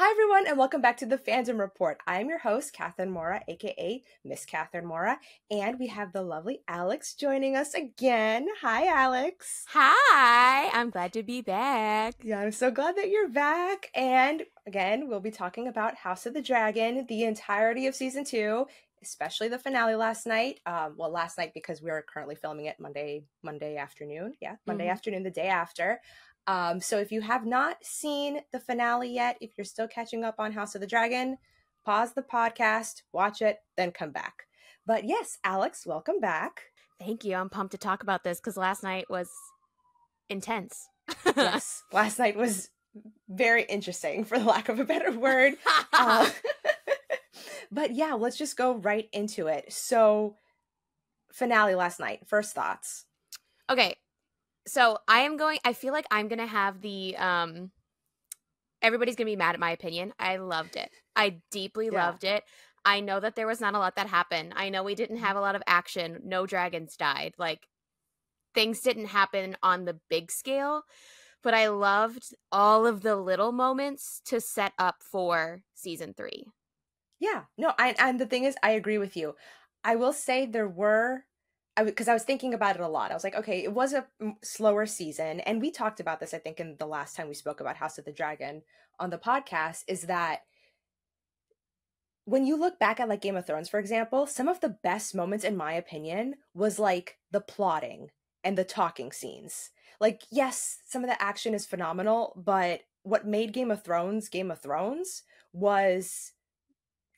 Hi, everyone, and welcome back to the Fandom Report. I am your host, Catherine Mora, aka Miss Catherine Mora, and we have the lovely Alex joining us again. Hi, Alex. Hi, I'm glad to be back. Yeah, I'm so glad that you're back. And again, we'll be talking about House of the Dragon, the entirety of season two, especially the finale last night. Um, well, last night because we are currently filming it Monday, Monday afternoon. Yeah, Monday Mhm. afternoon, the day after. Um, so if you have not seen the finale yet, if you're still catching up on House of the Dragon, pause the podcast, watch it, then come back. But yes, Alex, welcome back. Thank you. I'm pumped to talk about this because last night was intense. yes, last night was very interesting, for the lack of a better word. Uh, but yeah, let's just go right into it. So, finale last night. First thoughts. okay, so I am going. I feel like I'm gonna have the um. Everybody's gonna be mad at my opinion. I loved it. I deeply Yeah. loved it. I know that there was not a lot that happened. I know we didn't have a lot of action. No dragons died. Like things didn't happen on the big scale, but I loved all of the little moments to set up for season three. Yeah, no, I and the thing is, I agree with you. I will say there were, because I was thinking about it a lot. I was like, okay, it was a slower season, and we talked about this. I think in the last time we spoke about House of the Dragon on the podcast, is that when you look back at like Game of Thrones, for example, some of the best moments, in my opinion, was like the plotting and the talking scenes. Like, yes, some of the action is phenomenal, but what made Game of Thrones Game of Thrones was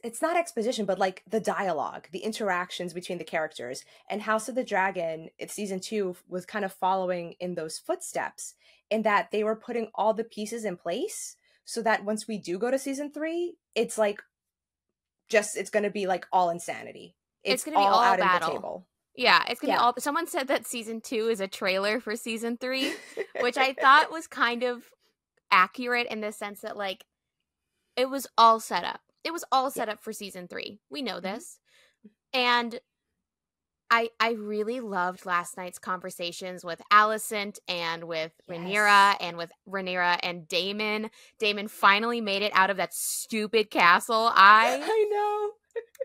it's not exposition, but like the dialogue, the interactions between the characters. And House of the Dragon, it's season two, was kind of following in those footsteps in that they were putting all the pieces in place so that once we do go to season three, it's like just it's gonna be like all insanity. It's gonna be all out battle. the table. Yeah, it's gonna Yeah. be all. Someone said that season two is a trailer for season three, which I thought was kind of accurate in the sense that like it was all set up. It was all set up for season three. We know Mhm. this, and I I really loved last night's conversations with Alicent and with Rhaenyra and with Rhaenyra and Daemon. Daemon finally made it out of that stupid castle. I I know.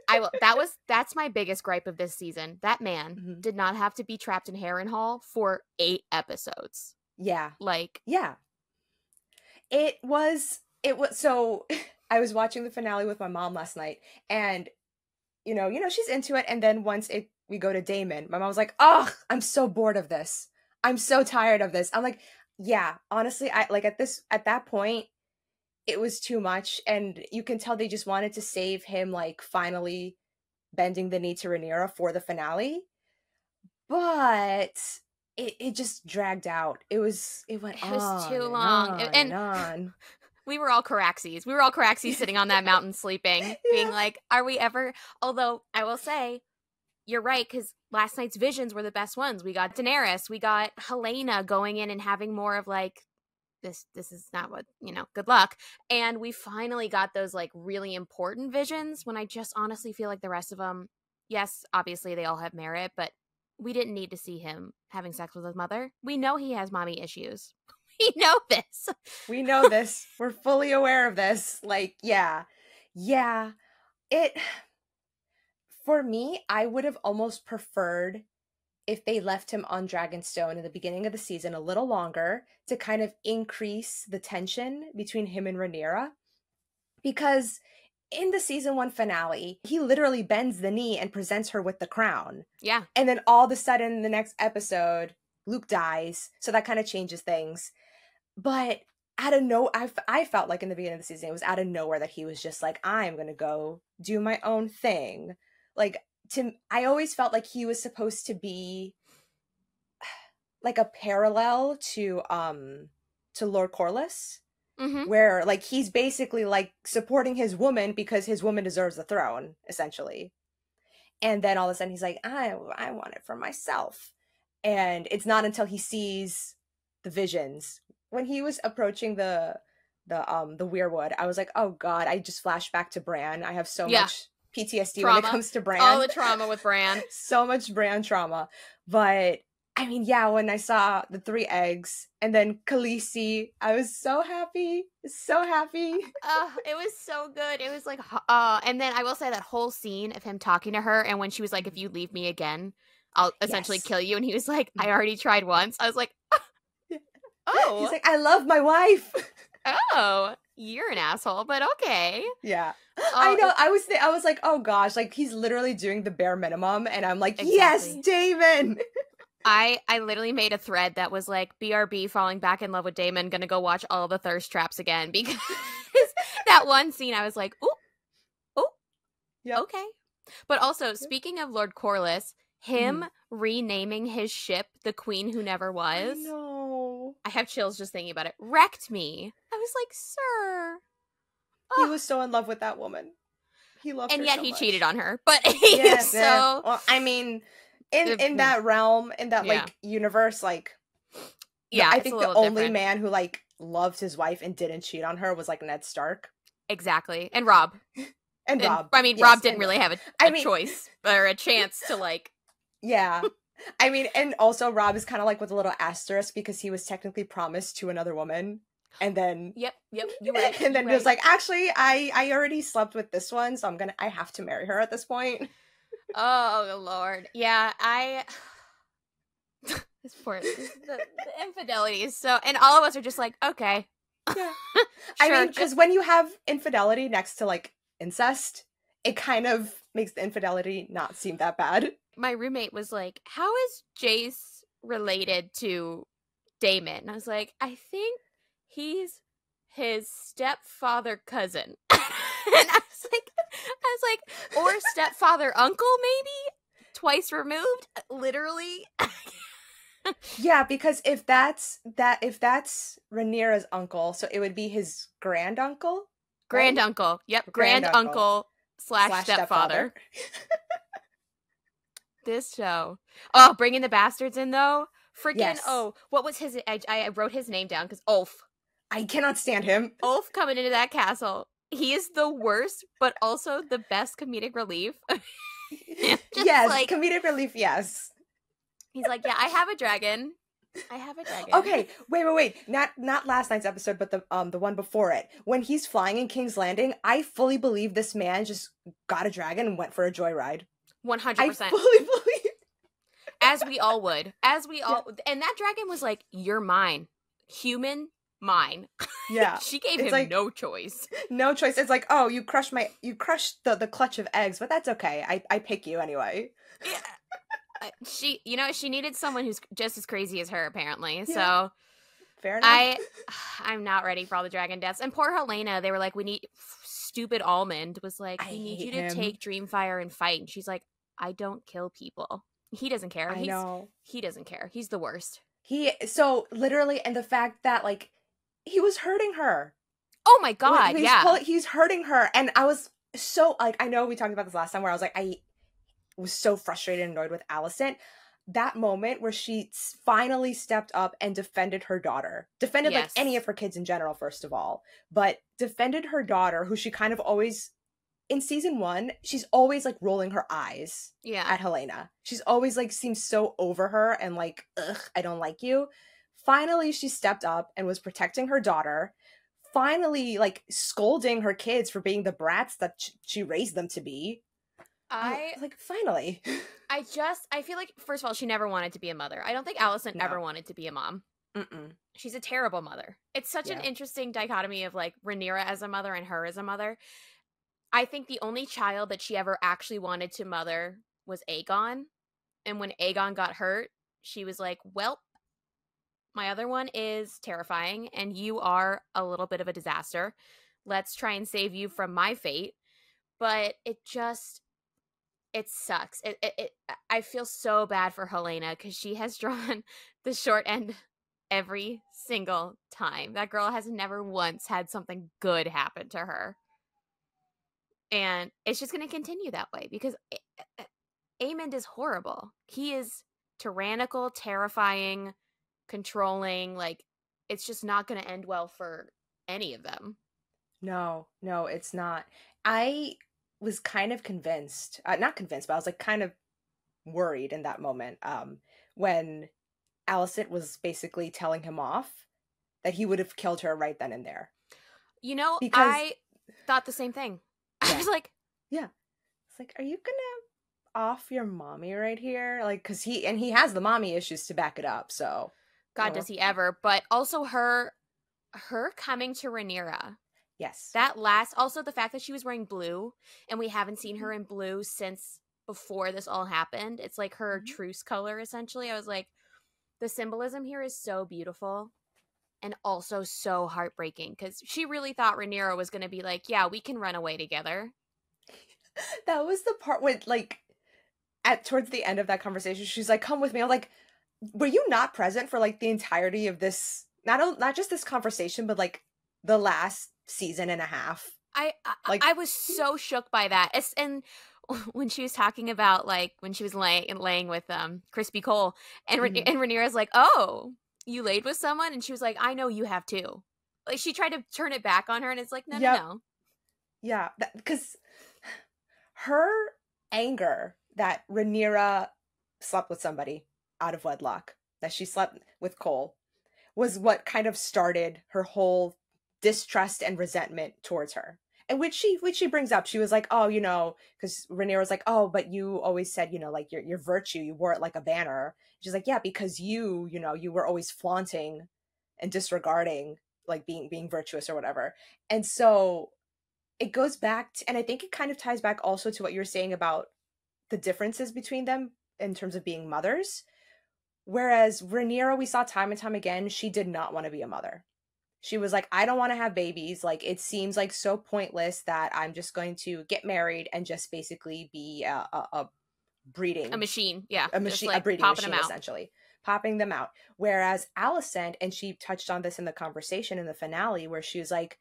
I will. That was that's my biggest gripe of this season. That man Mhm. did not have to be trapped in Harrenhal for eight episodes. Yeah. Like, Yeah. It was it was so I was watching the finale with my mom last night and you know, you know she's into it and then once it we go to Daemon, my mom was like, "Ugh, I'm so bored of this. I'm so tired of this." I'm like, "Yeah, honestly, I like at this at that point it was too much and you can tell they just wanted to save him like finally bending the knee to Rhaenyra for the finale. But it, it just dragged out. It was it went It was too and long. on And- and on. we were all Caraxes. We were all Caraxes sitting on that mountain sleeping, being like, "Are we ever?" Although I will say, you're right because last night's visions were the best ones. We got Daenerys, we got Helaena going in and having more of like. This this is not what you know. Good luck, and we finally got those like really important visions. When I just honestly feel like the rest of them, yes, obviously they all have merit, but we didn't need to see him having sex with his mother. We know he has mommy issues. We know this. We know this. We're fully aware of this. Like, yeah. Yeah. It for me, I would have almost preferred if they left him on Dragonstone in the beginning of the season a little longer to kind of increase the tension between him and Rhaenyra. Because in the season one finale, he literally bends the knee and presents her with the crown. Yeah. And then all of a sudden, the next episode, Luke dies. So that kind of changes things. But out of no, I, I felt like in the beginning of the season, it was out of nowhere that he was just like, I'm going to go do my own thing. Like, to, I always felt like he was supposed to be like a parallel to, um, to Lord Corlys, Mm-hmm. where like he's basically like supporting his woman because his woman deserves the throne, essentially and then all of a sudden he's like i i want it for myself and it's not until he sees the visions when he was approaching the the um the weirwood i was like oh god i just flashed back to bran i have so Yeah. much ptsd when it comes to bran All the trauma with Bran. so much Bran trauma but I mean, yeah, when I saw the three eggs and then Khaleesi, I was so happy. So happy. Oh, it was so good. It was like, uh, and then I will say that whole scene of him talking to her, and when she was like, "If you leave me again, I'll essentially Yes. kill you," and he was like, "I already tried once." I was like, He's "Oh, like, I love my wife. oh, you're an asshole," but okay. yeah. I Oh, know. I was th- I was like, oh gosh, like he's literally doing the bare minimum, and I'm like, yes, Daemon. I I literally made a thread that was like BRB falling back in love with Daemon, gonna go watch all the thirst traps again because that one scene I was like, oh, oh, Yep. okay. But also speaking of Lord Corlys, him Mhm. renaming his ship the Queen Who Never Was. I have chills just thinking about it. Wrecked me. I was like, sir. He Oh. was so in love with that woman. He loved And yet so he much. cheated on her. But he Yeah, is yeah. so Well, I mean, in in that realm, in that Yeah. like universe, like yeah. I think the only different. man who like loved his wife and didn't cheat on her was like Ned Stark Exactly. And Robb. and, And- Robb. I mean, Yes, Robb didn't really have a, I a mean- choice or a chance to like Yeah. I mean, and also Robb is kind of like with a little asterisk because he was technically promised to another woman, and then Yep, yep. You right. and then you he was like, actually, I I already slept with this one, so I'm gonna I have to marry her at this point. "Oh lord, yeah." I this poor this, the, the infidelity is so, and all of us are just like, okay, Yeah. sure, I mean, just- because when you have infidelity next to like incest, it kind of makes the infidelity not seem that bad. My roommate was like, "How is Jace related to Damon?" And I was like, "I think he's his stepfather cousin." and I was like, I was like, or stepfather uncle maybe twice removed, literally. Yeah, because if that's that if that's Rhaenyra's uncle, so it would be his grand uncle Grand uncle. Yep, grand, Granduncle uncle slash, stepfather. This show. Oh, bringing the bastards in though. Freaking Yes. oh, what was his? I, I wrote his name down because Ulf. I cannot stand him. Ulf coming into that castle. He is the worst, but also the best comedic relief. Yes, like- comedic relief. Yes. He's like, yeah, I have a dragon. I have a dragon. Okay, wait, wait, wait. Not not last night's episode, but the um the one before it. When he's flying in King's Landing, I fully believe this man just got a dragon and went for a joyride. One hundred I percent. fully believe. As we all would. As we all. And that dragon was like, "You're mine, human, mine." Yeah. she gave It's him like- no choice. No choice. It's like, oh, you crushed my you crushed the the clutch of eggs, but that's okay. I I pick you anyway. Yeah. Uh, she, you know, she needed someone who's just as crazy as her, apparently. Yeah. So Fair enough. I, I'm not ready for all the dragon deaths. And poor Helaena, they were like, "We need." Stupid Aemond was like, I "We need you to him. take Dreamfyre and fight." And she's like, "I don't kill people." He doesn't care. I He's, know. He doesn't care. He's the worst. He so literally, and the fact that like he was hurting her. Oh my Like, god! he's yeah. pull- he's hurting her, and I was so like I know we talked about this last time where I was like I was so frustrated and annoyed with Alicent. That moment where she finally stepped up and defended her daughter, defended like any of her kids in general, first of all, but defended her daughter, who she kind of always in season one, she's always like rolling her eyes yeah. at Helaena. She's always like seems so over her and like, ugh, I don't like you. Finally, she stepped up and was protecting her daughter. Finally, like scolding her kids for being the brats that sh- she raised them to be. Oh, I was like, finally. I just I feel like first of all she never wanted to be a mother. I don't think Alicent No. ever wanted to be a mom. Mm-mm. She's a terrible mother. It's such an interesting dichotomy of like Rhaenyra as a mother and her as a mother. I think the only child that she ever actually wanted to mother was Aegon. And when Aegon got hurt, she was like, "Well, my other one is terrifying and you are a little bit of a disaster. Let's try and save you from my fate." But it just it sucks. It, it, it I feel so bad for Helaena because she has drawn the short end every single time. That girl has never once had something good happen to her. And it's just going to continue that way because A- A- is horrible. He is tyrannical, terrifying, controlling. Like, it's just not going to end well for any of them. No, no, it's not. I was kind of convinced, uh, not convinced, but I was like kind of worried in that moment um, when Alicent was basically telling him off, that he would have killed her right then and there. You know, because I thought the same thing. Yeah. I was like, yeah. It's like, are you gonna off your mommy right here? Like, cause he and he has the mommy issues to back it up. So, God, does he ever? But also her, her coming to Rhaenyra. Yes. That last, also the fact that she was wearing blue, and we haven't seen her mm-hmm. in blue since before this all happened. It's like her mm-hmm. truce color, essentially. I was like, the symbolism here is so beautiful and also so heartbreaking because she really thought Rhaenyra was going to be like, yeah, we can run away together. that was the part when, like, at towards the end of that conversation, she's like, "Come with me." I'm like, "Were you not present for like the entirety of this? Not not just this conversation, but like the last season and a half." I, I like I was so shook by that. It's and when she was talking about like when she was laying laying with um Crispy Cole and mm-hmm. and Rhaenyra's like, "Oh, you laid with someone and she was like i know you have too. Like she tried to turn it back on her and it's like no yep. no no. Yeah because her anger that Rhaenyra slept with somebody out of wedlock that she slept with Cole was what kind of started her whole distrust and resentment towards her and which she which she brings up she was like oh you know because Rhaenyra was like oh but you always said you know like your your virtue you wore it like a banner. She's like yeah because you you know you were always flaunting and disregarding like being being virtuous or whatever. And so it goes back to, and i think it kind of ties back also to what you were saying about the differences between them in terms of being mothers. Whereas Rhaenyra we saw time and time again she did not want to be a mother she was like i don't want to have babies. Like it seems like so pointless that i'm just going to get married and just basically be a, a, a breeding a machine yeah a machine like a breeding machine essentially popping them out. Whereas Alicent and she touched on this in the conversation in the finale where she was like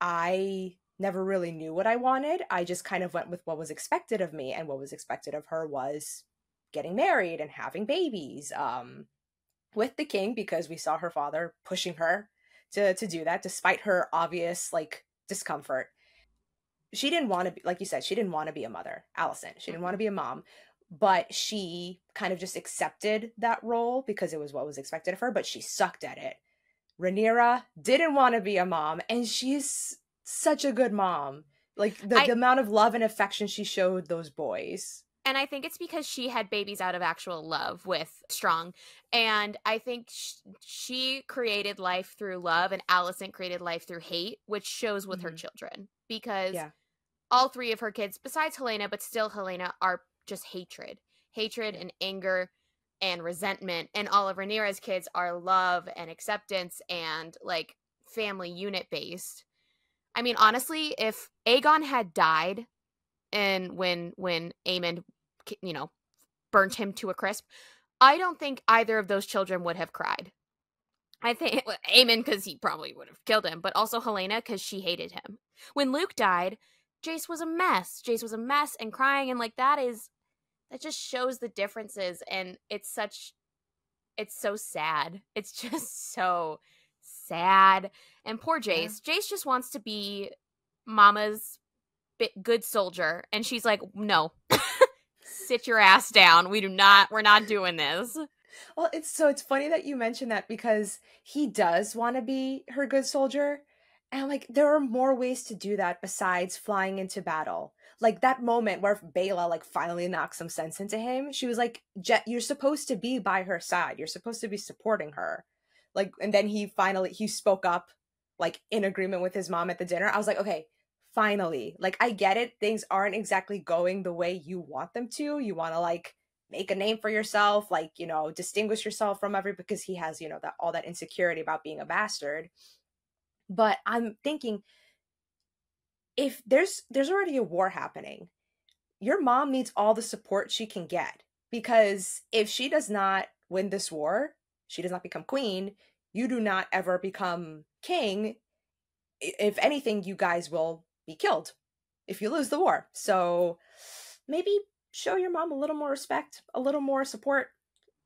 i never really knew what i wanted. I just kind of went with what was expected of me and what was expected of her was getting married and having babies um with the king because we saw her father pushing her to to do that despite her obvious like discomfort. She didn't want to be like you said she didn't want to be a mother Alicent. she didn't mm-hmm. want to be a mom but she kind of just accepted that role because it was what was expected of her but she sucked at it. Rhaenyra didn't want to be a mom and she's such a good mom. Like the, I, the amount of love and affection she showed those boys and I think it's because she had babies out of actual love with Strong. And I think sh- she created life through love, and Alicent created life through hate, which shows with mm-hmm. her children. Because yeah. all three of her kids, besides Helaena, but still Helaena, are just hatred. Hatred and anger and resentment. And all of Rhaenyra's kids are love and acceptance and like family unit based. I mean, honestly, if Aegon had died and when when Aemond, you know, burnt him to a crisp, I don't think either of those children would have cried. I think Aemond because he probably would have killed him, but also Helaena because she hated him. When Luke died, Jace was a mess. Jace was a mess and crying, and like that is that just shows the differences, and it's such, it's so sad. It's just so sad. And poor Jace. Yeah. Jace just wants to be Mama's good soldier. And she's like no sit your ass down. We do not we're not doing this. Well it's so it's funny that you mentioned that because he does want to be her good soldier. And like there are more ways to do that besides flying into battle. Like that moment where Baela like finally knocks some sense into him she was like jet you're supposed to be by her side. You're supposed to be supporting her. Like and then he finally he spoke up like in agreement with his mom at the dinner. I was like okay finally like i get it things aren't exactly going the way you want them to you want to like make a name for yourself like you know distinguish yourself from every because he has you know that all that insecurity about being a bastard. But i'm thinking if there's there's already a war happening your mom needs all the support she can get because if she does not win this war she does not become queen you do not ever become king if anything you guys will be killed if you lose the war. So maybe show your mom a little more respect, a little more support.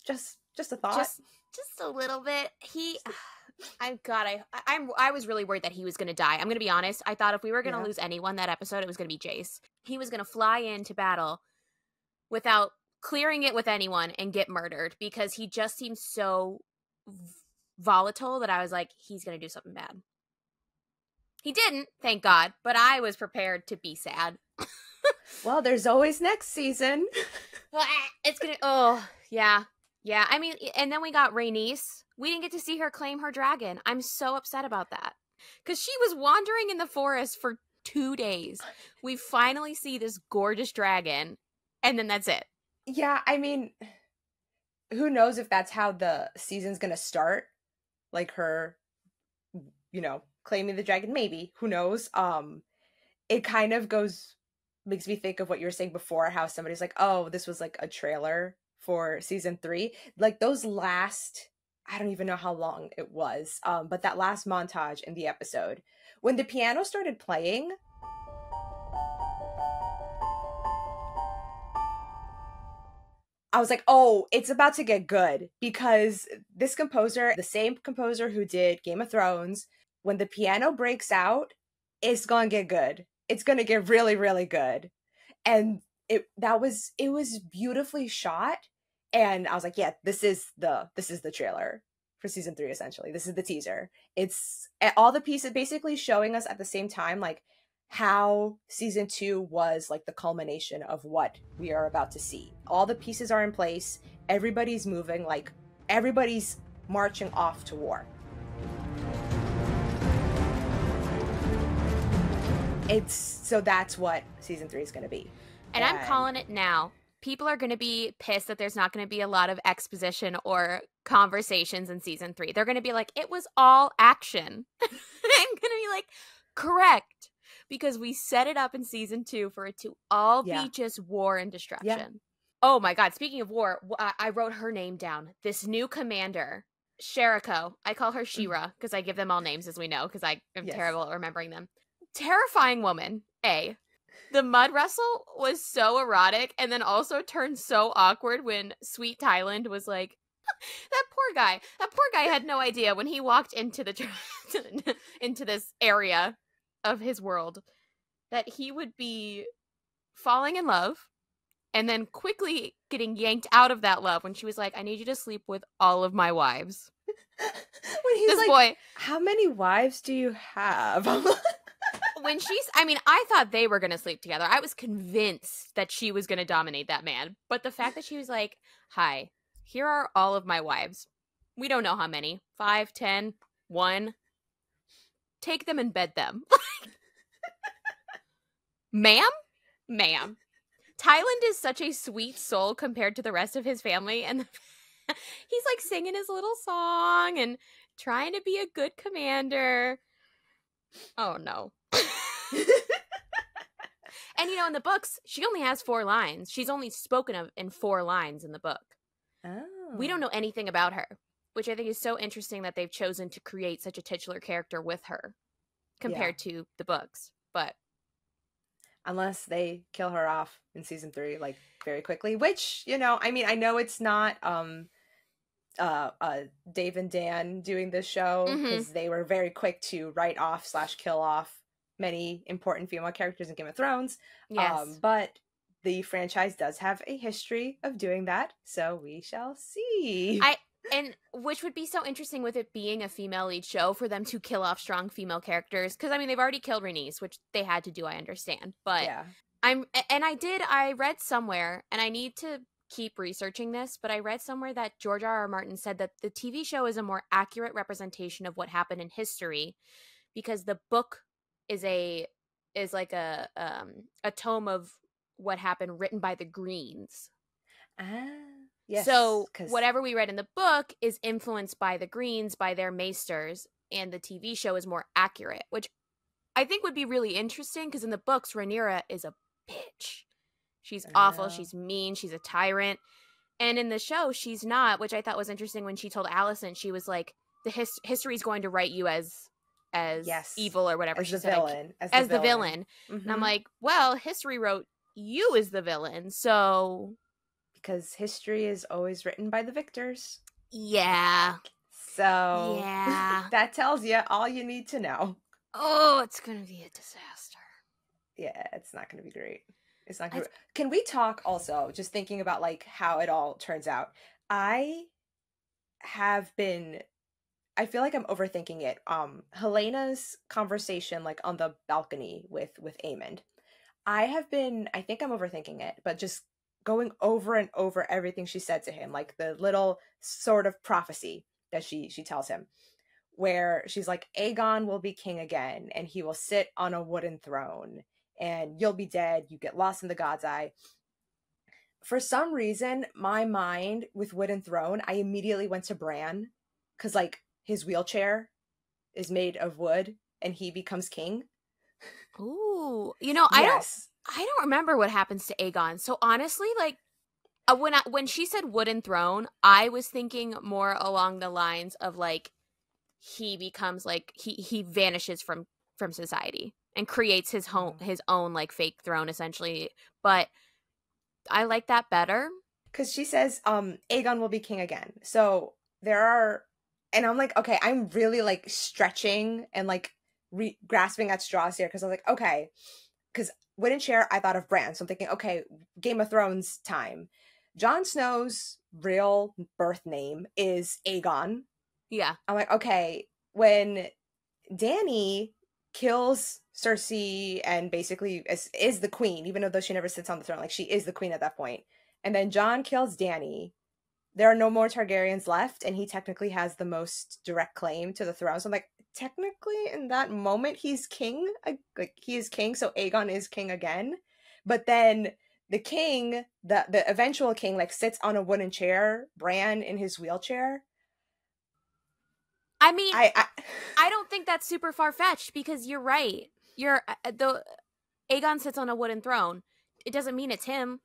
Just just a thought. Just just a little bit. He I God, I I'm I was really worried that he was gonna die. I'm gonna be honest. I thought if we were gonna yeah. lose anyone that episode, it was gonna be Jace. He was gonna fly into battle without clearing it with anyone and get murdered because he just seems so v- volatile that I was like, he's going to do something bad. He didn't, thank God, but I was prepared to be sad. well, there's always next season. it's gonna. Oh, yeah, yeah. I mean, and then we got Rhaenys. We didn't get to see her claim her dragon. I'm so upset about that because she was wandering in the forest for two days. We finally see this gorgeous dragon, and then that's it. Yeah, I mean, who knows if that's how the season's gonna start? Like her, you know, claiming the dragon. Maybe who knows? Um, it kind of goes makes me think of what you were saying before. How somebody's like, "Oh, this was like a trailer for season three. Like those last. I don't even know how long it was, um, but that last montage in the episode when the piano started playing, I was like, oh, it's about to get good because this composer, the same composer who did Game of Thrones, when the piano breaks out, it's gonna get good. It's gonna get really, really good. And it that was it was beautifully shot. And I was like, yeah, this is the this is the trailer for season three, essentially. This is the teaser. It's all the pieces basically showing us at the same time, like how season two was like the culmination of what we are about to see. All the pieces are in place, everybody's moving, like everybody's marching off to war. It's so that's what season three is going to be. And, and I'm calling it now. People are going to be pissed that there's not going to be a lot of exposition or conversations in season three. They're going to be like, it was all action. I'm going to be like, correct because we set it up in season two for it to all yeah. be just war and destruction. Yeah. Oh my god! Speaking of war, I wrote her name down. This new commander, Sharako. I call her mm. Shira because I give them all names as we know because I am yes. terrible at remembering them. Terrifying woman. A. The mud wrestle was so erotic and then also turned so awkward when Sweet Tyland was like, that poor guy. That poor guy had no idea when he walked into the into this area of his world that he would be falling in love and then quickly getting yanked out of that love when she was like, I need you to sleep with all of my wives. when he's this like, boy, How many wives do you have? When she's, I mean, I thought they were to sleep together. I was convinced that she was to dominate that man. But the fact that she was like, Hi, here are all of my wives. We don't know how many five, ten, one. Take them and bed them. Ma'am? Ma'am. Tyland is such a sweet soul compared to the rest of his family. And he's like singing his little song and trying to be a good commander. Oh no. And you know, in the books, she only has four lines. She's only spoken of in four lines in the book. Oh. We don't oh. know anything about her, which I think is so interesting that they've chosen to create such a titular character with her compared yeah. to the books. But unless they kill her off in season three like very quickly which you know i mean i know it's not um uh uh dave and dan doing this show because mm-hmm. they were very quick to write off slash kill off many important female characters in game of thrones. Yes. um but the franchise does have a history of doing that so we shall see. I and which would be so interesting with it being a female lead show for them to kill off strong female characters because i mean they've already killed Rhaenys, which they had to do i understand but yeah. I'm and i did i read somewhere and i need to keep researching this but i read somewhere that george r r. Martin said that the tv show is a more accurate representation of what happened in history because the book is a is like a um a tome of what happened written by the greens ah Yes, so cause... whatever we read in the book is influenced by the Greens, by their maesters, and the TV show is more accurate, which I think would be really interesting because in the books, Rhaenyra is a bitch. She's awful. She's mean. She's a tyrant. And in the show, she's not, which I thought was interesting when she told Alicent, she was like, the his- history is going to write you as as yes. evil or whatever as she the said. Villain, as, as the villain. villain. Mm-hmm. And I'm mm-hmm. like, well, history wrote you as the villain. So because history is always written by the victors. Yeah. So yeah, that tells you all you need to know. Oh, it's gonna be a disaster. Yeah, it's not gonna be great. It's not gonna. Can we talk also? Just thinking about like how it all turns out. I have been. I feel like I'm overthinking it. Um, Helaena's conversation, like on the balcony with with Aemond. I have been. I think I'm overthinking it, but just going over and over everything she said to him, like the little sort of prophecy that she she tells him, where she's like, Aegon will be king again, and he will sit on a wooden throne, and you'll be dead. You get lost in the God's Eye. For some reason, my mind with wooden throne, I immediately went to Bran, because like his wheelchair is made of wood, and he becomes king. Ooh, you know, I yes. don't, I don't remember what happens to Aegon. So honestly, like uh, when I, when she said wooden throne, I was thinking more along the lines of like he becomes like he he vanishes from from society and creates his home mm. his own like fake throne essentially. But I like that better because she says um Aegon will be king again. So there are, and I'm like, okay, I'm really like stretching and like re- grasping at straws here because I was like, okay, because wooden chair, I thought of Bran, so I'm thinking, okay, Game of Thrones time. Jon Snow's real birth name is Aegon. Yeah. I'm like, okay, when Dany kills Cersei and basically is, is the queen, even though she never sits on the throne, like she is the queen at that point. And then Jon kills Dany. There are no more Targaryens left, and he technically has the most direct claim to the throne. So I'm like, technically, in that moment, he's king. Like he is king, so Aegon is king again. But then the king, the the eventual king, like sits on a wooden chair, Bran in his wheelchair. I mean, I, I, I don't think that's super far fetched because you're right. You're uh, uh, the Aegon sits on a wooden throne. It doesn't mean it's him.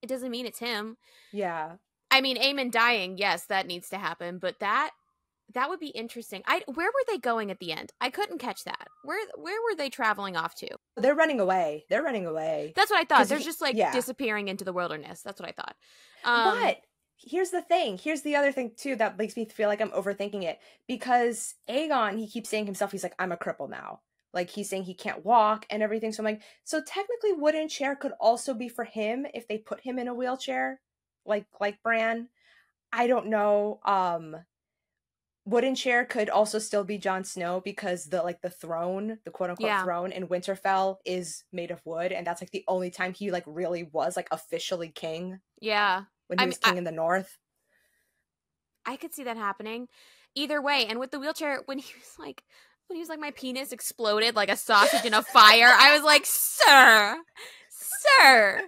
It doesn't mean it's him. Yeah. I mean, Aemond dying, yes, that needs to happen, but that that would be interesting. I where were they going at the end? I couldn't catch that. Where where were they traveling off to? They're running away. They're running away. That's what I thought. They're he, just like yeah. disappearing into the wilderness. That's what I thought. Um, but here's the thing. Here's the other thing too that makes me feel like I'm overthinking it because Aegon he keeps saying himself he's like I'm a cripple now. Like he's saying he can't walk and everything. So I'm like, so technically wooden chair could also be for him if they put him in a wheelchair, like like Bran. I don't know. Um wooden chair could also still be Jon Snow because the like the throne, the quote unquote yeah. throne in Winterfell is made of wood, and that's like the only time he like really was like officially king. Yeah, when he I was king I, in the north. I could see that happening. Either way, and with the wheelchair, when he was like, when he was like, my penis exploded like a sausage in a fire, I was like, sir, sir.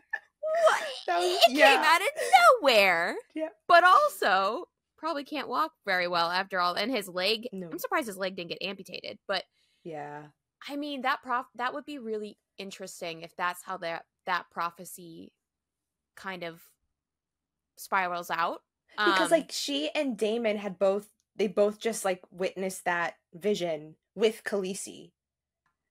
What? Was, it yeah. came out of nowhere. Yeah. But also, probably can't walk very well after all. And his leg, no. I'm surprised his leg didn't get amputated. But yeah, I mean that prof that would be really interesting if that's how that that prophecy kind of spirals out. Because um, like she and Daemon had both they both just like witnessed that vision with Khaleesi.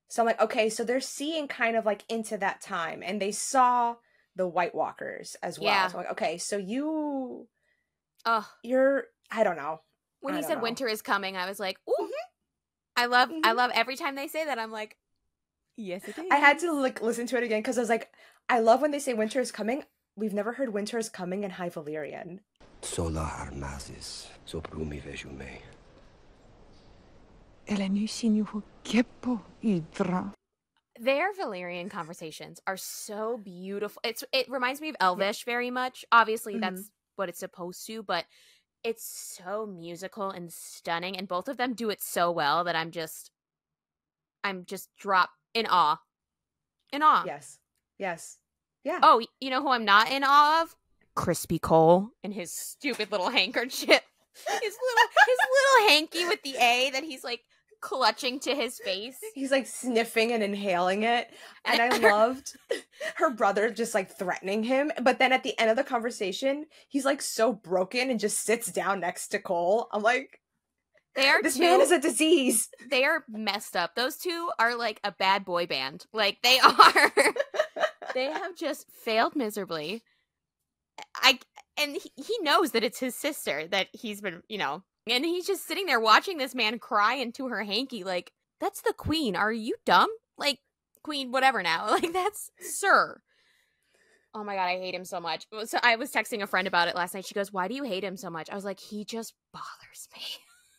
So I'm like, okay, so they're seeing kind of like into that time and they saw the White Walkers as well. Yeah. So I'm like, okay, so you Oh, you're. I don't know. When he said know. winter is coming, I was like, ooh. Mm-hmm. I love. Mm-hmm. I love every time they say that. I'm like, yes, it is. I had to like listen to it again because I was like, I love when they say winter is coming. We've never heard winter is coming in High Valyrian. Sola armazis, soprumi vejume. Their Valyrian conversations are so beautiful. It's it reminds me of Elvish yeah. very much. Obviously, mm-hmm. that's what it's supposed to, but it's so musical and stunning and both of them do it so well that I'm just I'm just drop in awe. In awe. Yes. Yes. Yeah. Oh, you know who I'm not in awe of? Crispy Cole and his stupid little handkerchief. His little his little hanky with the A that he's like clutching to his face. He's like sniffing and inhaling it. And I loved her brother just like threatening him. But then at the end of the conversation, he's like so broken and just sits down next to Cole. I'm like, they are this two, man is a disease. They are messed up. Those two are like a bad boy band. Like they are. they have just failed miserably. I and he, he knows that it's his sister that he's been, you know, and he's just sitting there watching this man cry into her hanky, like, that's the queen. Are you dumb? Like, queen, whatever now. Like, that's sir. Oh my god, I hate him so much. So I was texting a friend about it last night. She goes, "Why do you hate him so much?" I was like, "He just bothers me.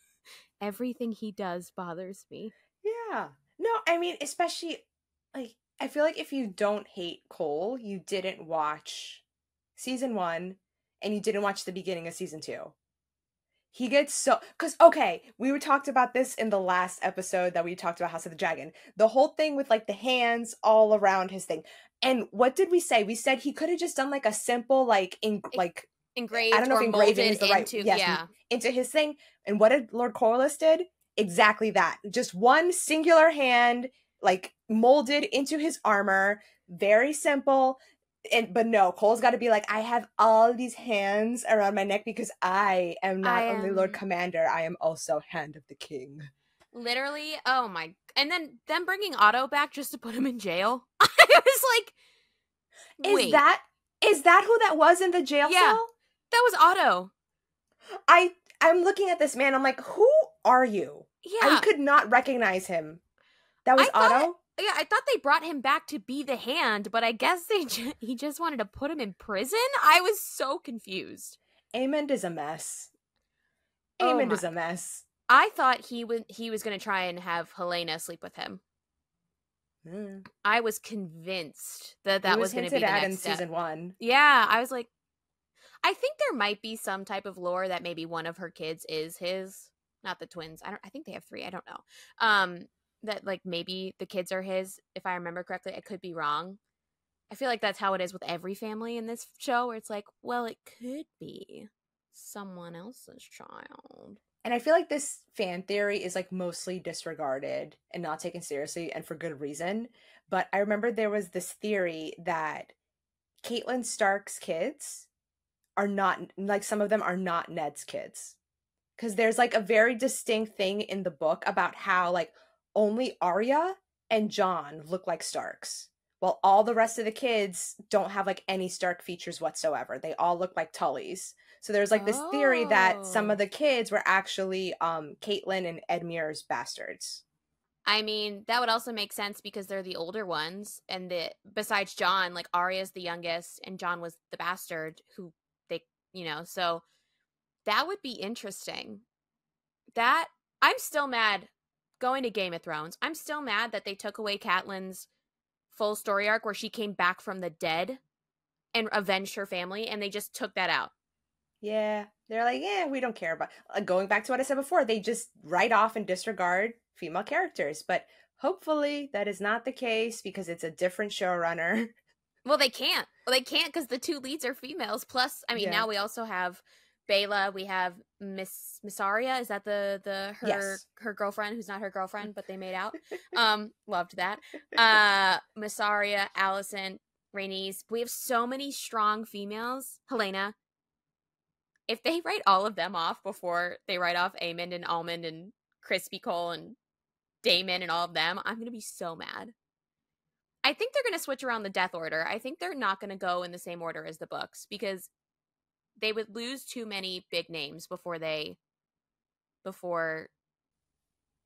Everything he does bothers me." Yeah. No, I mean, especially like I feel like if you don't hate Cole, you didn't watch season 1 and you didn't watch the beginning of season 2. He gets so cuz okay, we were talked about this in the last episode that we talked about House of the Dragon. The whole thing with like the hands all around his thing. And what did we say? We said he could have just done like a simple like in like engraved. I don't know if engraving is the right into, yes, yeah. into his thing. And what did Lord Corlys did? Exactly that. Just one singular hand like molded into his armor. Very simple. And but no, Cole's got to be like, I have all these hands around my neck because I am not I only Lord Commander, I am also Hand of the King. Literally, oh my! And then them bringing Otto back just to put him in jail. I was like, Is that is that who that was in the jail Yeah. cell? that was Otto? I I'm looking at this man. I'm like, who are you? Yeah, I could not recognize him. That was I thought- Otto. Yeah. I thought they brought him back to be the hand, but I guess they ju- he just wanted to put him in prison. I was so confused. Aemond is a mess. Oh Aemond my- is a mess. I thought he would he was going to try and have Helaena sleep with him. Mm. I was convinced that that It was, going to be the at next in step. season one. Yeah, I was like, I think there might be some type of lore that maybe one of her kids is his, not the twins. I don't. I think they have three. I don't know. Um, that like maybe the kids are his. If I remember correctly, I could be wrong. I feel like that's how it is with every family in this show, where it's like, well, it could be someone else's child. And I feel like this fan theory is like mostly disregarded and not taken seriously and for good reason. But I remember there was this theory that Catelyn Stark's kids are not like some of them are not Ned's kids. Cause there's like a very distinct thing in the book about how like only Arya and Jon look like Starks. While all the rest of the kids don't have like any Stark features whatsoever. They all look like Tullys. So there's like this theory that some Oh. of the kids were actually um Catelyn and Edmure's bastards. I mean, that would also make sense because they're the older ones, and the besides Jon, like Arya's the youngest, and Jon was the bastard who they, you know, so that would be interesting. That I'm still mad going to Game of Thrones. I'm still mad that they took away Catelyn's full story arc where she came back from the dead and avenged her family, and they just took that out. Yeah, they're like, yeah, we don't care about. Uh, going back to what I said before, they just write off and disregard female characters. But hopefully that is not the case because it's a different showrunner. Well, they can't. Well, they can't because the two leads are females. Plus, I mean, Yeah. now we also have Baela. We have Miss Mysaria. Is that the the her Yes. her girlfriend who's not her girlfriend, but they made out. um, loved that. Uh, Mysaria, Alicent, Rhaenys. We have so many strong females. Helaena. If they write all of them off before they write off Aemond and Almond and Crispy Cole and Daemon and all of them, I'm gonna be so mad. I think they're going to switch around the death order. I think they're not going to go in the same order as the books because they would lose too many big names before they before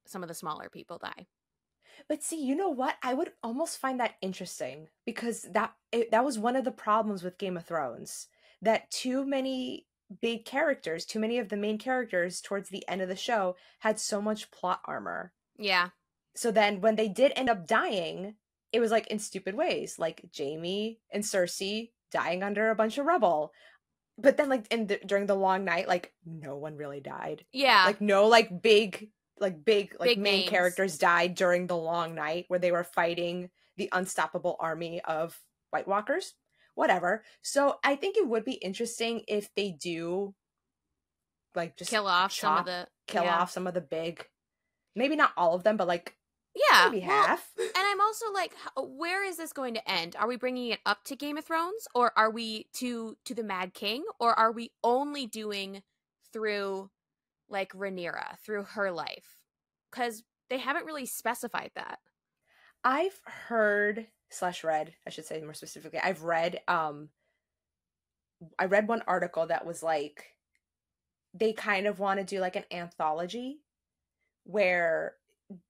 some of the smaller people die. But see, you know what? I would almost find that interesting because that it, that was one of the problems with Game of Thrones that too many big characters, too many of the main characters towards the end of the show had so much plot armor. Yeah. So then when they did end up dying, it was like in stupid ways, like Jaime and Cersei dying under a bunch of rubble. But then like in the, during the long night, like no one really died. Yeah. Like no like big like big like Big main names. characters died during the long night where they were fighting the unstoppable army of White Walkers. Whatever. So I think it would be interesting if they do like just kill off some of the kill yeah. off some of the big maybe not all of them, but like Yeah. maybe well, half. and I'm also like, where is this going to end? Are we bringing it up to Game of Thrones, or are we to to the Mad King, or are we only doing through like Rhaenyra through her life? Because they haven't really specified that. I've heard slash read, I should say more specifically. I've read um I read one article that was like they kind of want to do like an anthology where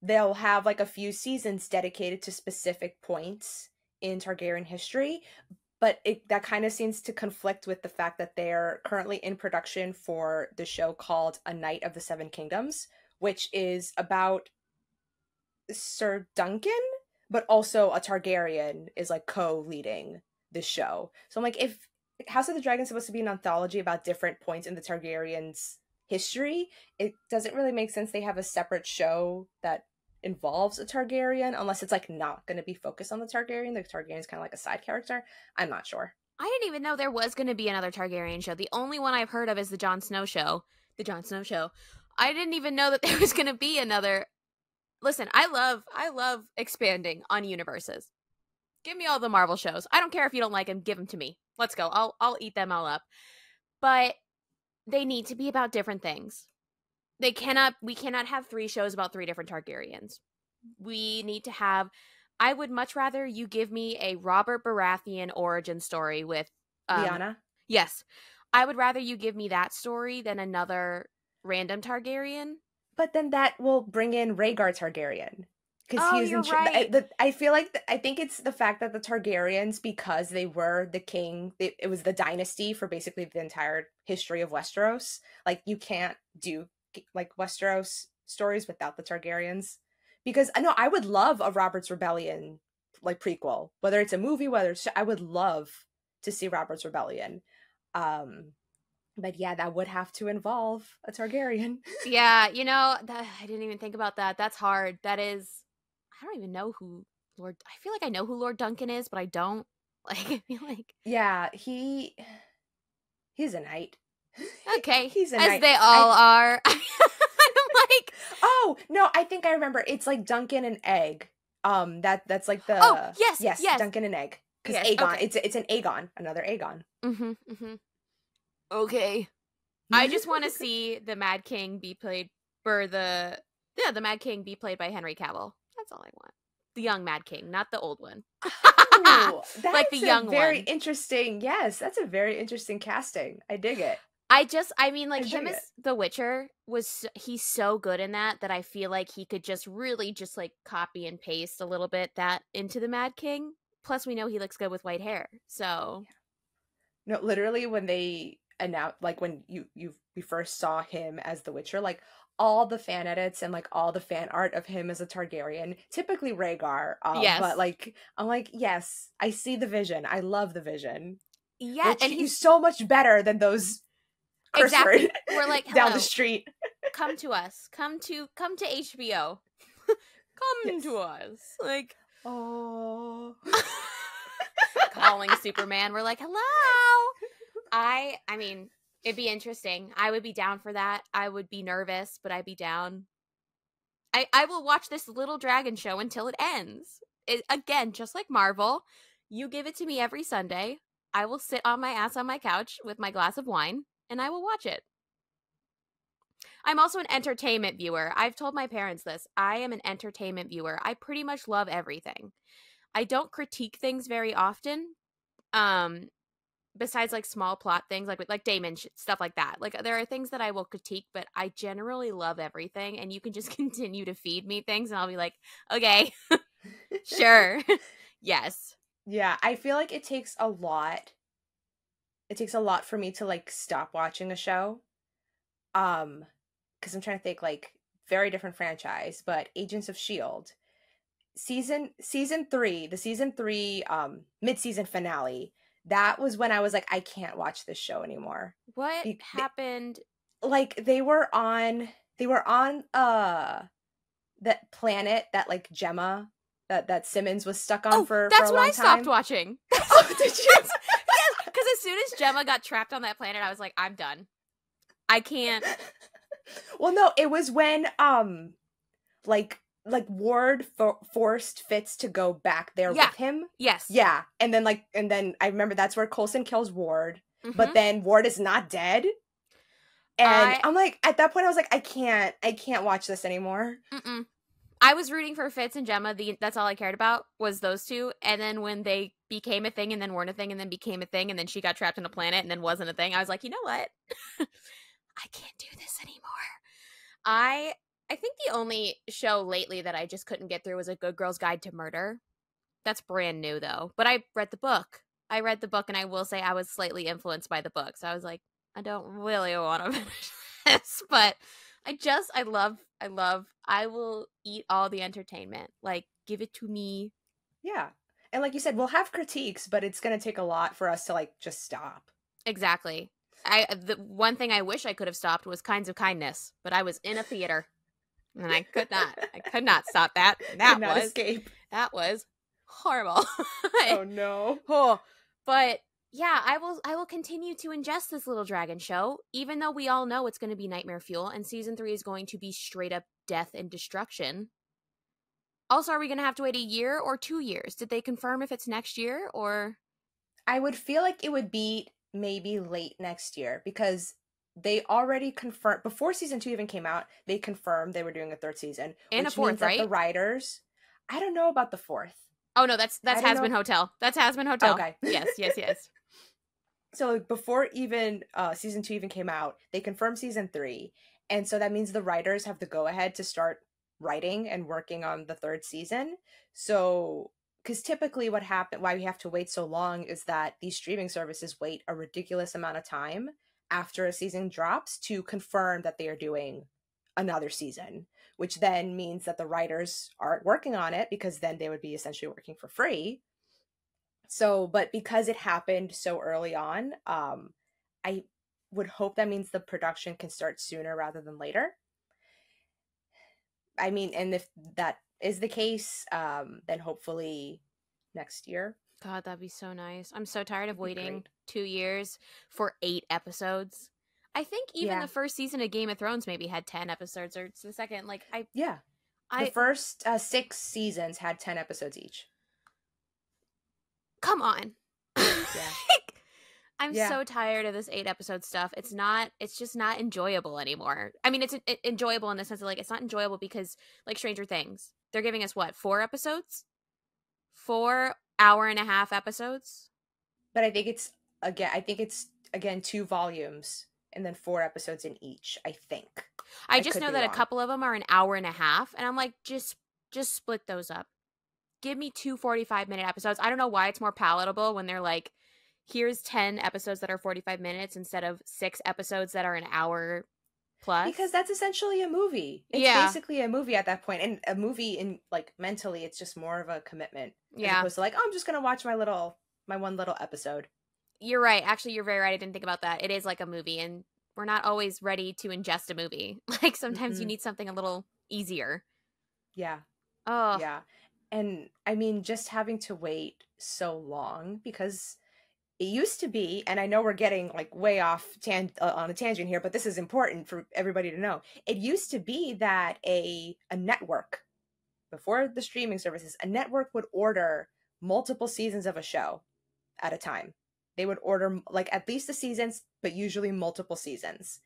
they'll have like a few seasons dedicated to specific points in Targaryen history, but it that kind of seems to conflict with the fact that they're currently in production for the show called A Knight of the Seven Kingdoms, which is about Sir Duncan, but also a Targaryen is like co-leading the show. So I'm like, if House of the Dragon is supposed to be an anthology about different points in the Targaryens' history, it doesn't really make sense they have a separate show that involves a Targaryen unless it's like not going to be focused on the Targaryen. The Targaryen is kind of like a side character. I'm not sure. I didn't even know there was going to be another Targaryen show. The only one I've heard of is the Jon Snow show. The Jon Snow show. I didn't even know that there was going to be another. Listen, I love I love expanding on universes. Give me all the Marvel shows. I don't care if you don't like them, give them to me. Let's go. I'll I'll eat them all up. But they need to be about different things. They cannot we cannot have three shows about three different Targaryens. We need to have I would much rather you give me a Robert Baratheon origin story with um, Lyanna. Yes. I would rather you give me that story than another random Targaryen. But then that will bring in Rhaegar Targaryen because oh, he's in right. the, I feel like the, I think it's the fact that the Targaryens because they were the king it, it was the dynasty for basically the entire history of Westeros like you can't do like Westeros stories without the Targaryens. Because I know I would love a Robert's Rebellion like prequel whether it's a movie whether it's I would love to see Robert's Rebellion. Um but yeah that would have to involve a Targaryen. Yeah you know that, I didn't even think about that. That's hard. That is I don't even know who Lord. I feel like I know who Lord Duncan is, but I don't. Like, I feel like yeah, he he's a knight. Okay, he's a as knight. they all I, are. I'm like, oh no, I think I remember. It's like Duncan and Egg. Um, that that's like the oh yes yes, yes. Duncan and Egg because yes, Aegon. Okay. It's it's an Aegon, another Aegon. Mm-hmm. mm-hmm. Okay. I just want to see the Mad King be played for the yeah the Mad King be played by Henry Cavill. That's all I want. The young Mad King, not the old one. Ooh, like the young very one. interesting. Yes, that's a very interesting casting. I dig it. I just, I mean, like I him as The Witcher was, he's so good in that that I feel like he could just really just like copy and paste a little bit that into the Mad King. Plus, we know he looks good with white hair. So, no, literally, when they announced, like when you you we first saw him as The Witcher, like all the fan edits and like all the fan art of him as a Targaryen, typically Rhaegar. Um, yes. But like, I'm like, yes, I see the vision. I love the vision. Yeah, and he's so much better than those. Exactly. We're like down the street. come to us. Come to come to HBO. come yes. to us. Like oh, calling Superman. We're like, hello. I I mean, It'd be interesting. I would be down for that. I would be nervous, but I'd be down. I I will watch this little dragon show until it ends. It, again, just like Marvel, you give it to me every Sunday. I will sit on my ass on my couch with my glass of wine and I will watch it. I'm also an entertainment viewer. I've told my parents this. I am an entertainment viewer. I pretty much love everything. I don't critique things very often. Um besides like small plot things like like Daemon stuff like that. Like there are things that I will critique, but I generally love everything and you can just continue to feed me things and I'll be like, "Okay. sure. yes." Yeah, I feel like it takes a lot it takes a lot for me to like stop watching a show. Um cuz I'm trying to think like very different franchise, but Agents of Shield season season 3, the season 3 um mid-season finale that was when I was like, I can't watch this show anymore. What Be- happened? like they were on they were on uh that planet that like Jemma that that Simmons was stuck on oh, for that's for when I time. stopped watching. oh, did you? yes, because as soon as Jemma got trapped on that planet, I was like, I'm done. I can't. well, no, it was when um, like like Ward for- forced Fitz to go back there yeah. with him. Yes. Yeah, and then like and then I remember that's where Coulson kills Ward, mm-hmm. but then Ward is not dead. And I... am like at that point I was like I can't I can't watch this anymore. Mm-mm. I was rooting for Fitz and Jemma. The that's all I cared about was those two. And then when they became a thing and then weren't a thing and then became a thing and then she got trapped in a planet and then wasn't a thing, I was like, you know what? I can't do this anymore. I I think the only show lately that I just couldn't get through was A Good Girl's Guide to Murder. That's brand new though, but I read the book. I read the book and I will say I was slightly influenced by the book. So I was like, I don't really want to finish this, but I just I love I love I will eat all the entertainment. Like give it to me. Yeah. And like you said, we'll have critiques, but it's going to take a lot for us to like just stop. Exactly. I the one thing I wish I could have stopped was Kinds of Kindness, but I was in a theater and I could not. I could not stop that. That was escape. That was horrible. oh no. Oh, but yeah, I will I will continue to ingest this little dragon show, even though we all know it's going to be nightmare fuel and season 3 is going to be straight up death and destruction. Also, are we going to have to wait a year or 2 years? Did they confirm if it's next year or I would feel like it would be maybe late next year because they already confirmed before season 2 even came out, they confirmed they were doing a third season and a fourth, right? the writers I don't know about the fourth. Oh no, that's that's I don't Has Been know- Hotel. That's Has Been Hotel. Okay. Yes, yes, yes. so before even uh season two even came out they confirmed season three and so that means the writers have the go ahead to start writing and working on the third season so because typically what happened why we have to wait so long is that these streaming services wait a ridiculous amount of time after a season drops to confirm that they are doing another season which then means that the writers aren't working on it because then they would be essentially working for free so, but because it happened so early on, um, I would hope that means the production can start sooner rather than later. I mean, and if that is the case, um, then hopefully next year. God, that'd be so nice. I'm so tired of waiting great. Two years for eight episodes. I think even Yeah. the first season of Game of Thrones maybe had ten episodes, or the second. Like I, Yeah. I the first uh, six seasons had 10 episodes each. come on. Like, I'm Yeah. so tired of this eight episode stuff. It's not. It's just not enjoyable anymore. I mean, it's it, enjoyable in the sense of like it's not enjoyable because like Stranger Things, they're giving us what four episodes, four hour and a half episodes. But I think it's, again, I think it's, again, two volumes and then four episodes in each, I think. I, I just know that wrong. a couple of them are an hour and a half, and I'm like, just just split those up. Give me two 45 minute episodes. I don't know why it's more palatable when they're like, here's 10 episodes that are 45 minutes instead of six episodes that are an hour plus. because that's essentially a movie it's Yeah. basically a movie at that point and a movie in like mentally it's just more of a commitment as yeah, opposed to like oh i'm just gonna watch my little my one little episode you're right. Actually, you're very right. I didn't think about that. It is like a movie, and we're not always ready to ingest a movie. Like sometimes you Mm-mm. need something a little easier. yeah Oh, yeah and i mean just having to wait so long because it used to be and i know we're getting like way off tan- uh, on a tangent here but this is important for everybody to know it used to be that a a network before the streaming services a network would order multiple seasons of a show at a time they would order like at least the seasons but usually multiple seasons.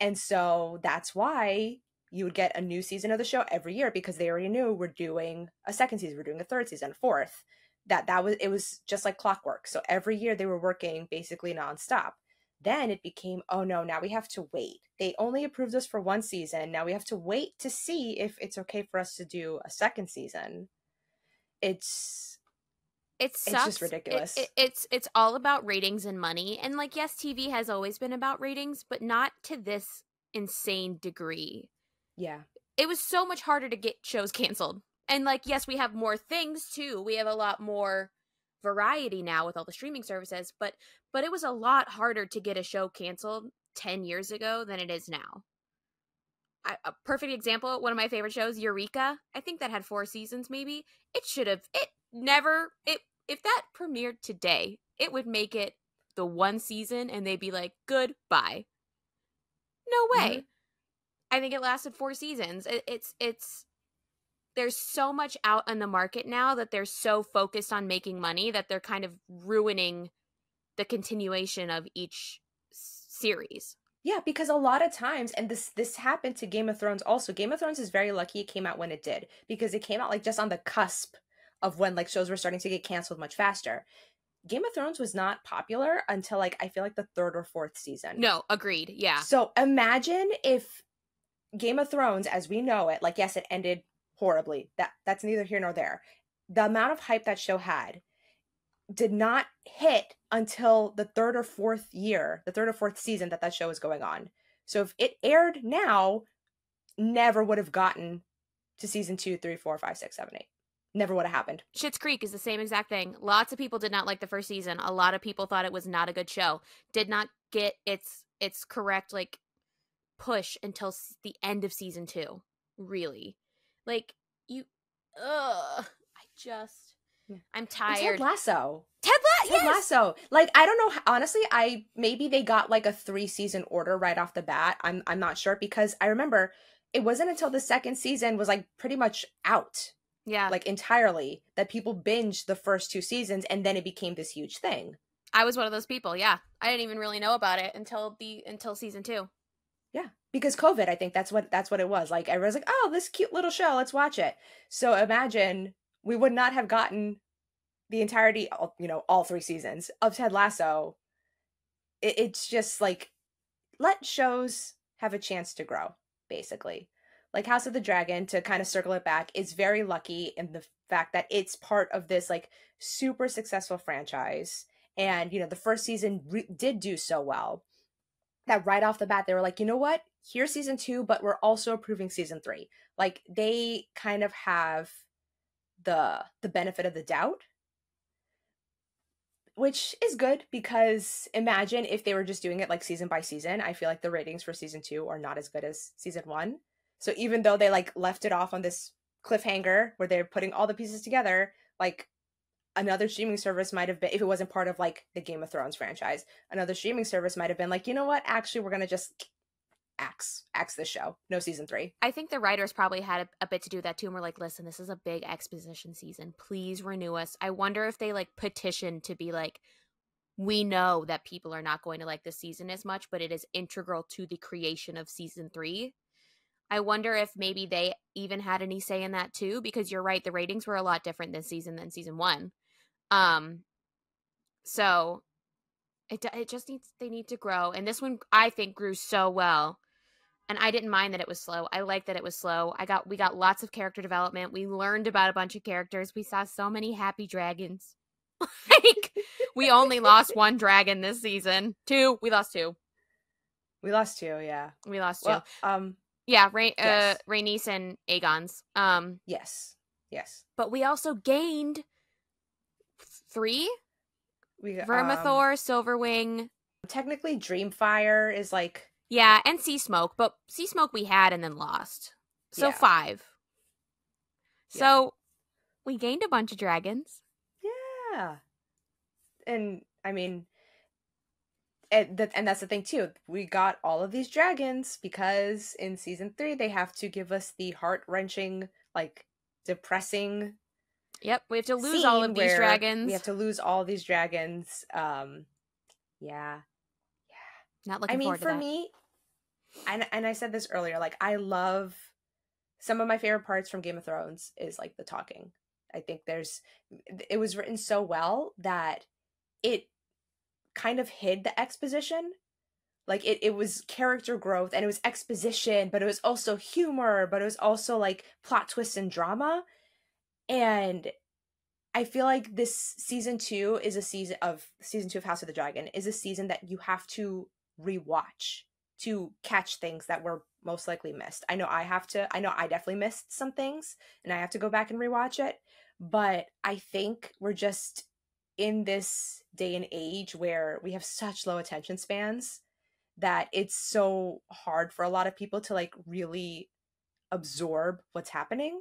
And so that's why you would get a new season of the show every year because they already knew we're doing a second season we're doing a third season a fourth. That that was it was just like clockwork. So every year they were working basically nonstop. Then it became oh no now we have to wait. They only approved us for one season. Now we have to wait to see if it's okay for us to do a second season. It's it It's sucks. just It- ridiculous. it- it's it's all about ratings and money, and like yes, TV has always been about ratings, but not to this insane degree. yeah It was so much harder to get shows canceled, and like yes, we have more things too. We have a lot more variety now with all the streaming services, but but it was a lot harder to get a show canceled ten years ago than it is now. I, a perfect example, one of my favorite shows, Eureka. I think that had four seasons, maybe. It should have. It never. It if that premiered today, it would make it the one season, and they'd be like, "Goodbye." No way. Mhm. I think it lasted four seasons. It, it's it's. There's so much out on the market now that they're so focused on making money that they're kind of ruining the continuation of each series. Yeah, because a lot of times, and this this happened to Game of Thrones also. Game of Thrones is very lucky it came out when it did because it came out like just on the cusp of when like shows were starting to get canceled much faster. Game of Thrones was not popular until like I feel like the third or fourth season. No, agreed. Yeah. So imagine if Game of Thrones, as we know it, like yes, it ended horribly. That that's neither here nor there. The amount of hype that show had did not hit until the third or fourth year, the third or fourth season that that show was going on. So if it aired now, never would have gotten to season two, three, four, five, six, seven, eight. Never would have happened. Schitt's Creek is the same exact thing. Lots of people did not like the first season. A lot of people thought it was not a good show. Did not get its its correct like push until the end of season 2. Really. Like you ugh, I just I'm tired. Ted Lasso. Ted, La- Ted yes! Lasso. Like I don't know. Honestly, I maybe they got like a three season order right off the bat. I'm I'm not sure because I remember it wasn't until the second season was like pretty much out Yeah. like entirely that people binged the first two seasons and then it became this huge thing. I was one of those people. Yeah. I didn't even really know about it until the until season 2. Yeah, because COVID, I think that's what that's what it was. Like everyone's like, "Oh, this cute little show, let's watch it." So imagine we would not have gotten the entirety, you know, all three seasons of Ted Lasso. It, it's just like let shows have a chance to grow, basically. Like House of the Dragon, to kind of circle it back, is very lucky in the fact that it's part of this like super successful franchise, and you know the first season re- did do so well that right off the bat they were like, you know what? Here's season two, but we're also approving season three. Like they kind of have the the benefit of the doubt. Which is good because imagine if they were just doing it like season by season. I feel like the ratings for season two are not as good as season one. So even though they like left it off on this cliffhanger where they're putting all the pieces together, like another streaming service might have been if it wasn't part of like the Game of Thrones franchise, another streaming service might have been like, you know what? Actually, we're gonna just axe axe this show. No season three. I think the writers probably had a, a bit to do with that too. And we're like, listen, this is a big exposition season. Please renew us. I wonder if they like petitioned to be like, we know that people are not going to like this season as much, but it is integral to the creation of season three. I wonder if maybe they even had any say in that too, because you're right, the ratings were a lot different this season than season one. Um, so it it just needs they need to grow, and this one I think grew so well and I didn't mind that it was slow. I like that it was slow. I got we got lots of character development. We learned about a bunch of characters. We saw so many happy dragons. like we only lost one dragon this season. Two. We lost two. We lost two, yeah. We lost Well, two. um, Yeah, Ray, yes. uh, Rhaenys and Aegon's. Um, yes, yes. but we also gained three: We um, Vermithor, Silverwing. technically, Dreamfyre is like Yeah, and Seasmoke. But Seasmoke we had and then lost. So Yeah. five. Yeah. So we gained a bunch of dragons. Yeah. And I mean and, that, and that's the thing too. We got all of these dragons because in season 3 they have to give us the heart-wrenching like depressing Yep, we have to lose all of these dragons. We have to lose all these dragons. Um yeah. Yeah. Not looking I mean for that. me and and I said this earlier like I love some of my favorite parts from Game of Thrones is like the talking. I think there's it was written so well that it kind of hid the exposition. Like it it was character growth and it was exposition, but it was also humor, but it was also like plot twists and drama. And I feel like this season 2 is a season of season 2 of House of the Dragon is a season that you have to rewatch to catch things that were most likely missed. I know I have to I know I definitely missed some things and I have to go back and rewatch it, but I think we're just in this day and age where we have such low attention spans that it's so hard for a lot of people to like really absorb what's happening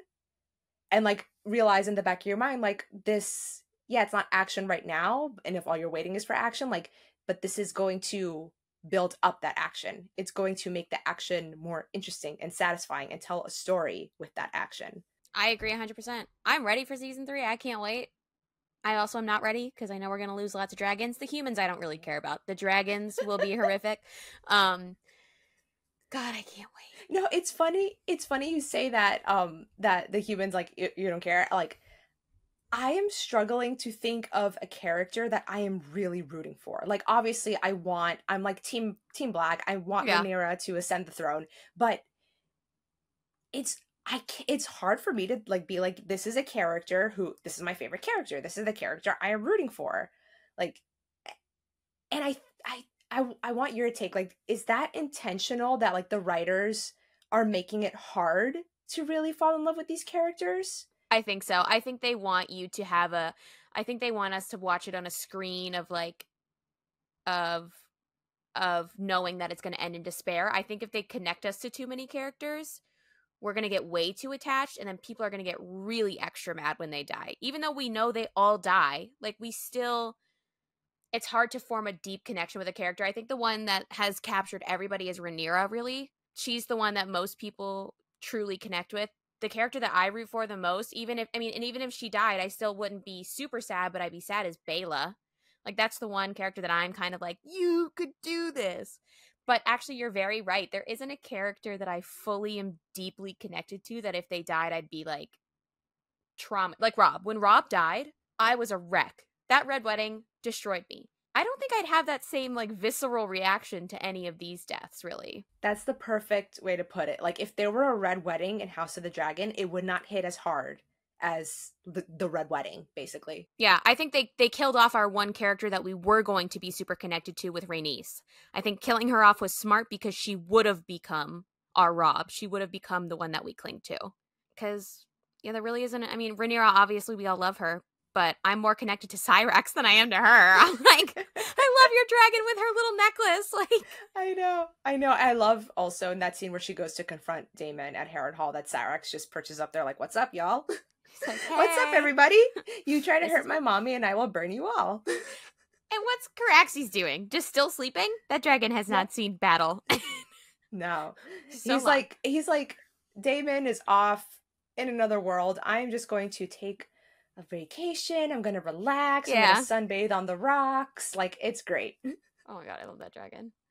and like realize in the back of your mind like this yeah it's not action right now and if all you're waiting is for action like but this is going to build up that action it's going to make the action more interesting and satisfying and tell a story with that action I agree 100%. I'm ready for season three. I can't wait. I also am not ready because I know we're going to lose lots of dragons. The humans I don't really care about. The dragons will be horrific. Um, God, I can't wait. no it's funny it's funny you say that um that the humans like you, you don't care like i am struggling to think of a character that i am really rooting for like obviously i want i'm like team team black i want Yeah. Rhaenyra to ascend the throne but it's I it's hard for me to like be like this is a character who this is my favorite character. This is the character I am rooting for. Like and I I I I want your take like is that intentional that like the writers are making it hard to really fall in love with these characters? I think so. I think they want you to have a I think they want us to watch it on a screen of like of of knowing that it's going to end in despair. I think if they connect us to too many characters, we're going to get way too attached and then people are going to get really extra mad when they die. Even though we know they all die, like we still it's hard to form a deep connection with a character. I think the one that has captured everybody is Rhaenyra really. She's the one that most people truly connect with. The character that I root for the most, even if I mean, and even if she died, I still wouldn't be super sad, but I'd be sad as Baela. Like that's the one character that I'm kind of like, you could do this. But actually, you're very right. There isn't a character that I fully am deeply connected to that if they died, I'd be like trauma. Like Robb. When Robb died, I was a wreck. That red wedding destroyed me. I don't think I'd have that same like visceral reaction to any of these deaths, really. That's the perfect way to put it. Like if there were a red wedding in House of the Dragon, it would not hit as hard as the, the red wedding basically. Yeah i think they they killed off our one character that we were going to be super connected to with Rhaenys. i think killing her off was smart because she would have become our Robb. She would have become the one that we cling to. Because yeah there really isn't i mean Rhaenyra obviously we all love her but i'm more connected to Syrax than i am to her. I'm like i love your dragon with her little necklace like i know i know i love also in that scene where she goes to confront daemon at harrenhal that Syrax just perches up there like what's up y'all like, hey. What's up, everybody? You try to hurt my mommy, and I will burn you all. And what's Caraxes doing? Just still sleeping? That dragon has not seen battle. no, so he's long. like he's like Daemon is off in another world. I'm just going to take a vacation. I'm going to relax. Yeah. I'm going to sunbathe on the rocks. Like it's great. Oh my god, I love that dragon.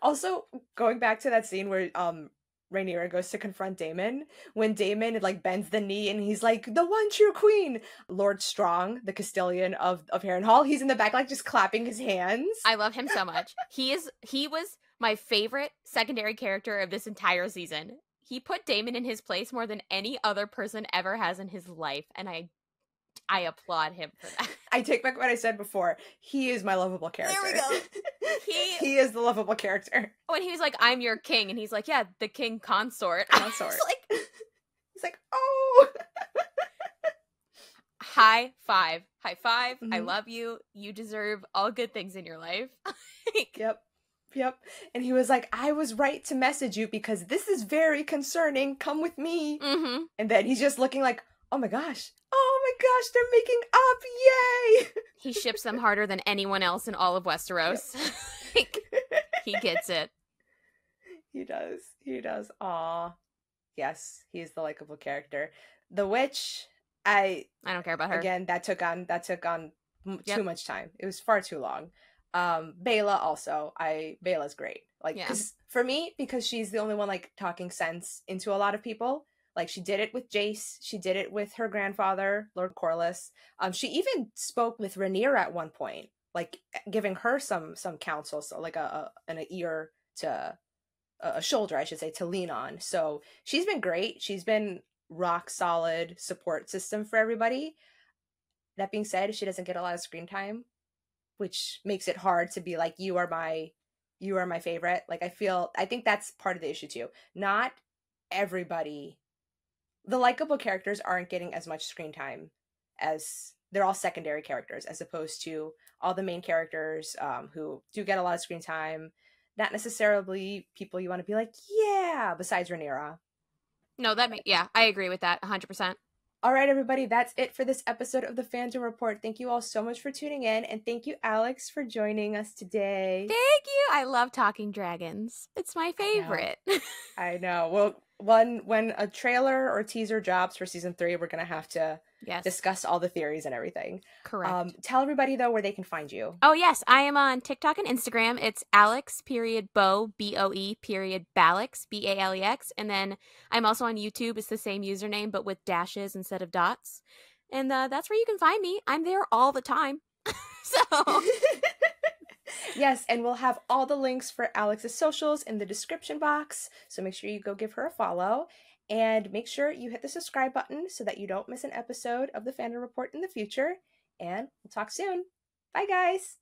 Also, going back to that scene where um Rhaenyra goes to confront Daemon when Daemon like bends the knee and he's like the one true queen. Lord Strong, the castellan of of Harrenhal, he's in the back like just clapping his hands. I love him so much. he is he was my favorite secondary character of this entire season. He put Daemon in his place more than any other person ever has in his life, and I I applaud him for that. I take back what I said before. He is my lovable character. There we go. He he is the lovable character. When he was like, "I'm your king," and he's like, "Yeah, the king consort." Consort. like, he's like, "Oh." High five, high 5 mm-hmm. I love you. You deserve all good things in your life. yep. Yep. And he was like, I was right to message you because this is very concerning. Come with me. Mm-hmm. And then he's just looking like, oh my gosh, oh my gosh, they're making up, yay! He ships them harder than anyone else in all of Westeros. he gets it. He does. He does. Aw. Yes, he's the likable character. The witch, I I don't care about her. Again, that took on that took on yep. too much time. It was far too long. Um Baela also. I Baela's great. Like yeah. for me because she's the only one like talking sense into a lot of people like she did it with Jace, she did it with her grandfather, Lord Corlys. Um, she even spoke with Rhaenyra at one point, like giving her some some counsel, so like a, a an ear to a shoulder, I should say, to lean on. So she's been great. She's been rock solid support system for everybody. That being said, she doesn't get a lot of screen time, which makes it hard to be like, you are my you are my favorite. Like I feel I think that's part of the issue too. Not everybody the likable characters aren't getting as much screen time as they're all secondary characters as opposed to all the main characters um, who do get a lot of screen time. Not necessarily people you want to be like yeah besides Rhaenyra. no that yeah i agree with that 100% all right everybody that's it for this episode of the Fandom report. Thank you all so much for tuning in and thank you alex for joining us today. Thank you! I love talking dragons. It's my favorite i know, I know. well when when a trailer or teaser drops for season three, we're gonna have to yes. discuss all the theories and everything. Correct. Um, tell everybody though where they can find you. Oh yes, I am on TikTok and Instagram. It's Alex period Boe B O E period Balex B A L E X, and then I'm also on YouTube. It's the same username but with dashes instead of dots, and uh, that's where you can find me. I'm there all the time. so yes, and we'll have all the links for Alex's socials in the description box. So make sure you go give her a follow. And make sure you hit the subscribe button so that you don't miss an episode of the Fandom Report in the future. And we'll talk soon. Bye, guys.